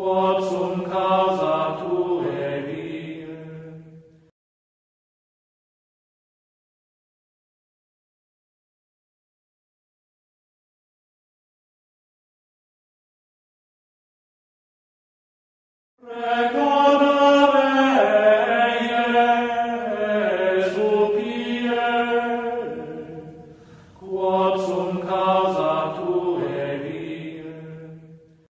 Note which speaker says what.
Speaker 1: quod sum causa tuae vie. Reconare Jesu pie, quod sum causa